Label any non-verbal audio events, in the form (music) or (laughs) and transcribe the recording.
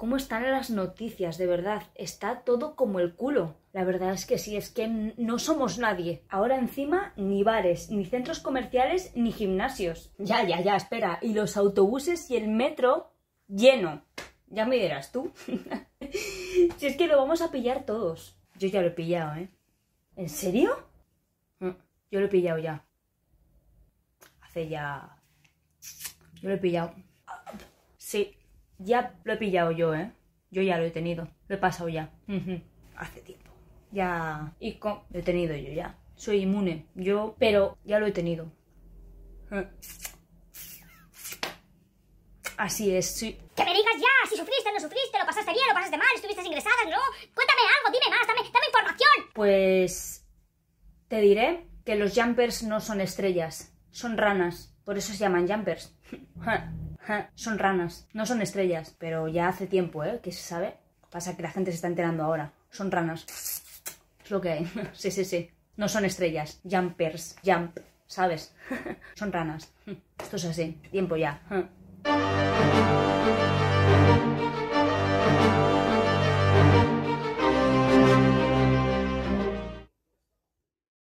cómo están las noticias, de verdad. Está todo como el culo. La verdad es que sí, es que no somos nadie. Ahora encima ni bares, ni centros comerciales, ni gimnasios. Ya, ya, ya, espera. Y los autobuses y el metro lleno. Ya me dirás tú. (laughs) si es que lo vamos a pillar todos. Yo ya lo he pillado, ¿eh? ¿En serio? Mm, yo lo he pillado ya. Hace ya... Yo lo he pillado. Sí, ya lo he pillado yo, ¿eh? Yo ya lo he tenido. Lo he pasado ya. Hace tiempo. Ya... Y con... Lo he tenido yo ya. Soy inmune. Yo... Pero ya lo he tenido. (laughs) Así es, sí. Que me digas ya, si sufriste, no sufriste, lo pasaste bien, lo pasaste mal, estuviste ingresada, no. Cuéntame algo, dime más, dame, dame información. Pues te diré que los jumpers no son estrellas, son ranas. Por eso se llaman jumpers. (laughs) son ranas, no son estrellas. Pero ya hace tiempo, ¿eh? Que se sabe. Pasa que la gente se está enterando ahora. Son ranas. Es lo que hay. (laughs) sí, sí, sí. No son estrellas. Jumpers. Jump. ¿Sabes? (laughs) son ranas. Esto es así. Tiempo ya.